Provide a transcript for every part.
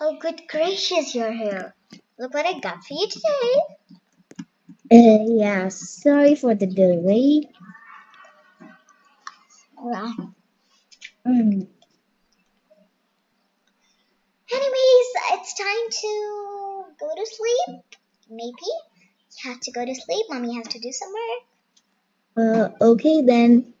Oh, good gracious, you're here. Look what I got for you today. Uh, yeah, sorry for the delay. Right. Mm. Anyways, it's time to go to sleep. Maybe. You have to go to sleep. Mommy has to do some work. Uh, okay then.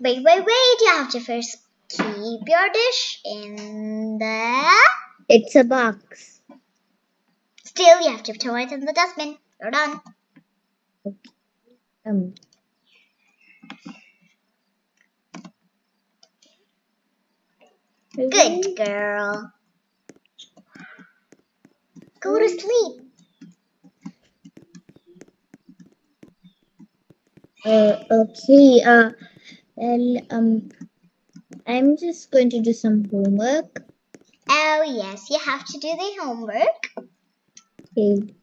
Wait, wait, wait. You have to first keep your dish in the... It's a box. Still, you have to throw it in the dustbin. You're done. Um, Good girl. Go to sleep. Uh, okay. Uh, well, um, I'm just going to do some homework. Oh, yes, you have to do the homework. Okay.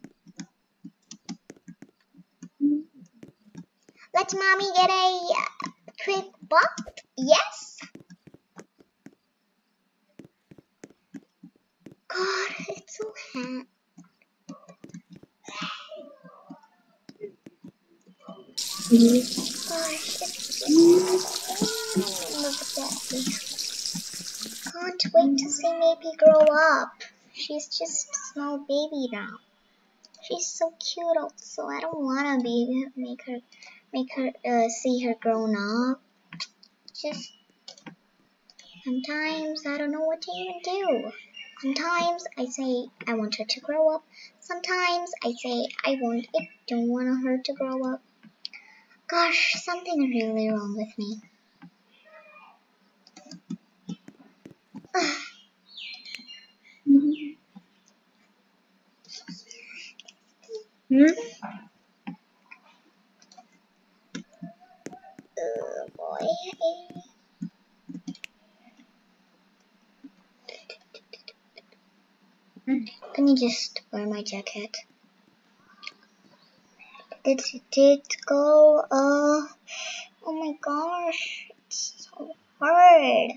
Let mommy get a uh, quick book. Yes. God, it's so hot. Gosh, it's just look at that. Can't wait to see maybe grow up. She's just a small baby now. She's so cute also. I don't wanna be make her make her uh, see her grown up. Just sometimes I don't know what to even do. Sometimes I say I want her to grow up. Sometimes I say I want I don't want her to grow up. Gosh, something really wrong with me. Hmm? Oh boy. Can you just wear my jacket? Did it go? Uh, oh my gosh, it's so hard.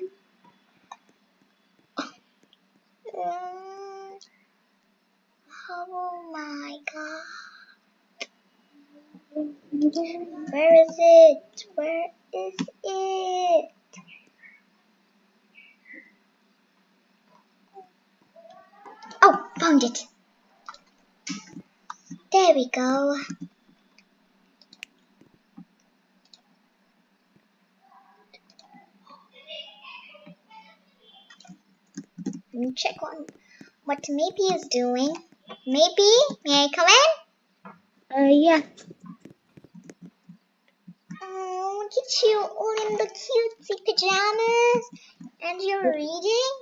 Uh, oh my god. Where is it? Where is it? Oh, found it. There we go. Let me check on what Maybe is doing. Maybe, may I come in? Uh, yeah. Oh, look at you all in the cutesy pajamas. And you're reading?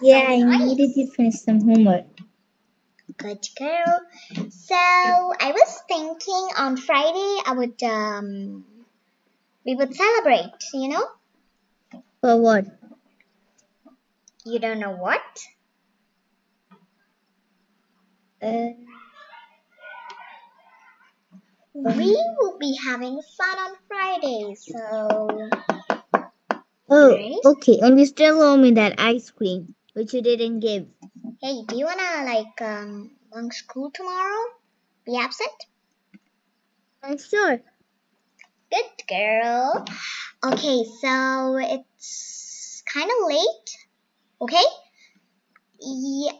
Yeah, I nice. needed to finish some homework. Good girl. So I was thinking on Friday I would um we would celebrate, you know? For what? You don't know what? Uh, We will be having fun on Friday, so oh, okay. And you still owe me that ice cream, which you didn't give. hey, do you wanna like um bunk school tomorrow? Be absent? I'm uh, sure. Good girl. Okay, so it's kind of late. Okay? Yeah,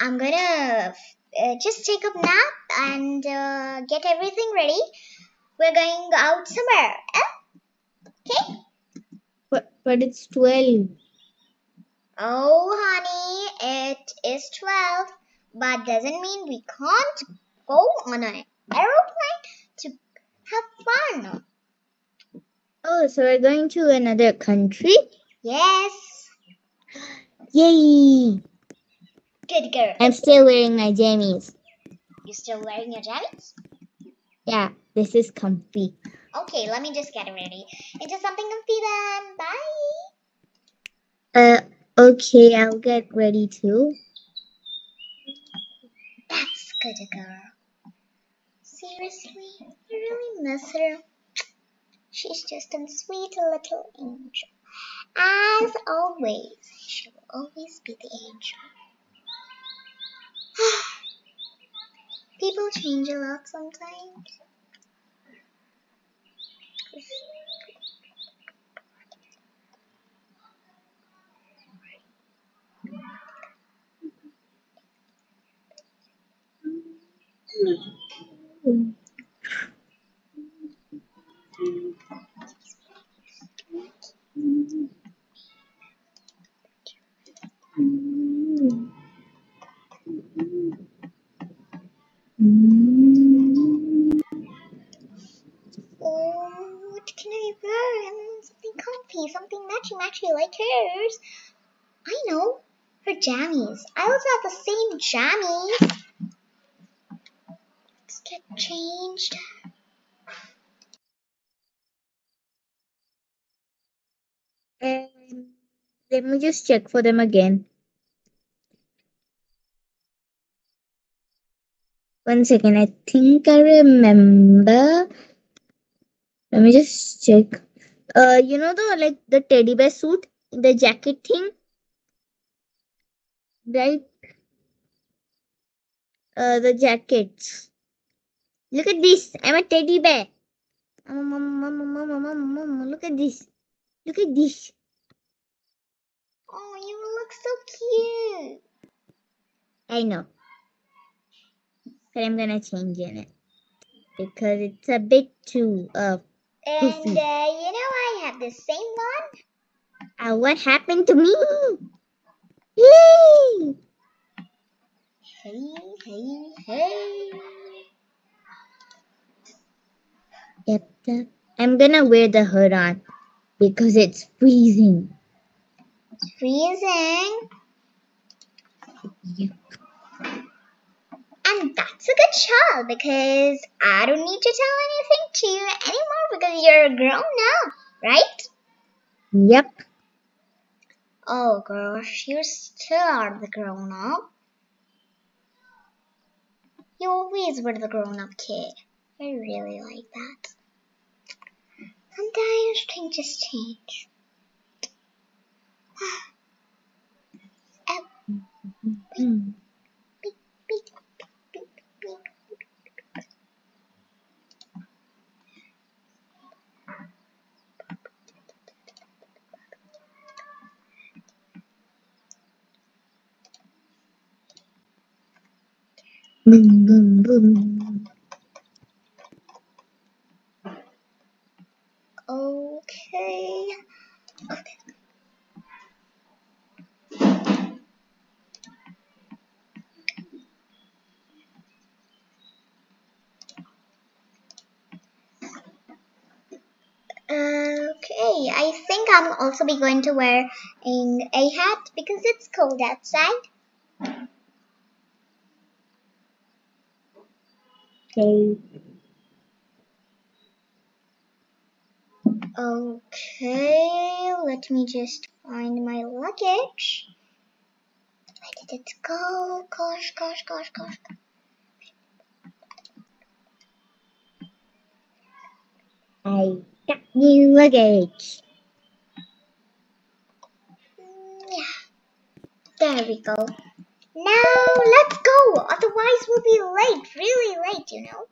I'm gonna uh, just take a nap and uh, get everything ready. We're going out somewhere. eh? Okay? But, but it's 12. Oh, honey, it is 12, but doesn't mean we can't go on an aeroplane to have fun. Oh, so we're going to another country? Yes. Yay! Good girl. I'm still wearing my jammies. You still wearing your jammies? Yeah, this is comfy. Okay, let me just get ready. Into something comfy then. Bye. Uh, okay, I'll get ready too. That's good girl. Seriously, I really miss her. She's just a sweet little angel. As always, she will always be the angel. People change a lot sometimes. Oh, hers. I know, her jammies. I also have the same jammies. Let's get changed. And let me just check for them again. One second, I think I remember. Let me just check. Uh, you know the like the teddy bear suit, the jacket thing, right? Uh, the jackets. Look at this. I'm a teddy bear. Um, um, um, Look at this. Look at this. Oh, you look so cute. I know. But I'm gonna change in it. Because it's a bit too uh And uh, you know I have the same one. Uh, what happened to me? Hey, hey, hey. Yep, yep. I'm gonna wear the hood on because it's freezing. It's freezing. Yep. And that's a good child because I don't need to tell anything to you anymore because you're a grown up, right? Yep. Oh gosh, you still are the grown up. You always were the grown up kid. I really like that. Sometimes things just change. Boom. Okay. Okay, I think I'm also be going to wear a hat because it's cold outside. Okay. Okay, let me just find my luggage. Where did it go? Gosh, gosh, gosh, gosh. I got new luggage. Mm, Yeah. There we go. Now let's go. Otherwise we'll be late. Really late, you know.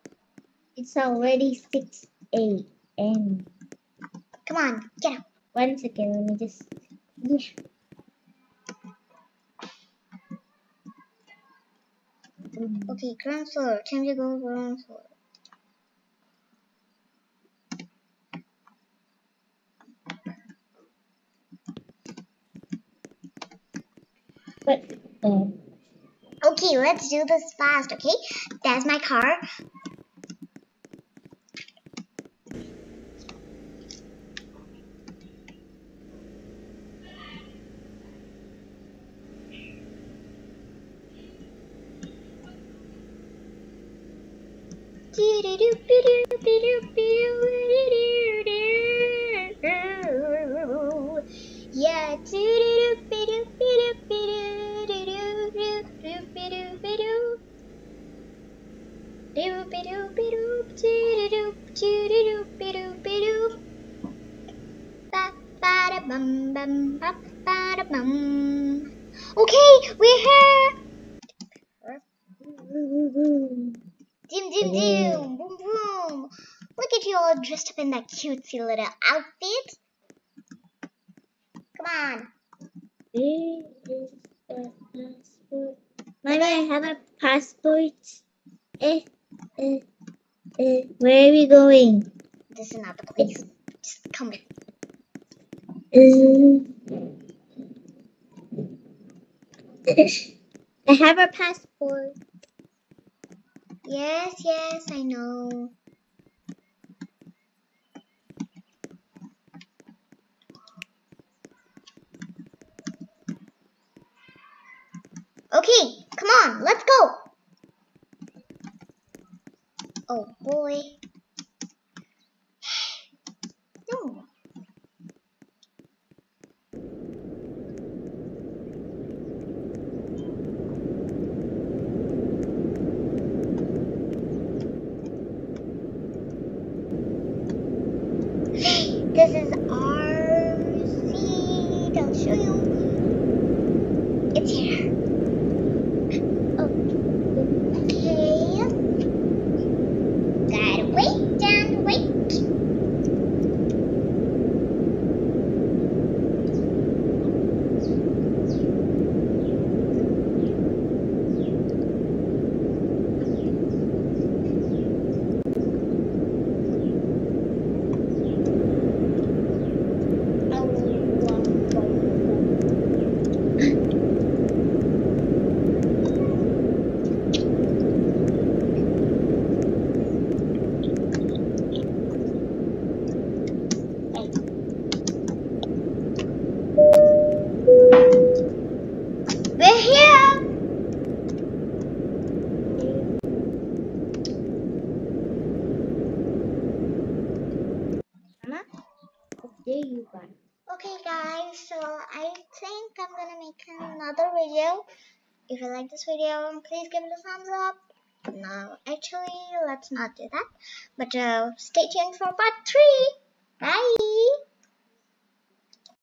It's already 6 a.m. Come on, get up. One second, let me just. Okay, ground floor. Time to go ground floor. But uh, Okay, let's do this fast, okay? That's my car. Yeah. At you all dressed up in that cutesy little outfit. Come on. The I have a passport. Eh, eh, eh. Where are we going? This is not the place. Just come with Uh, I have a passport. Yes, yes, I know. Okay, come on, let's go. Oh boy. No. This is our seat. I'll show you. It's here. Okay. Gotta wait and wait. We're here. Mama, there you go. Okay guys, so I think I'm gonna make another video. If you like this video, please give it a thumbs up. No, actually, let's not do that. But uh, stay tuned for part 3. Bye!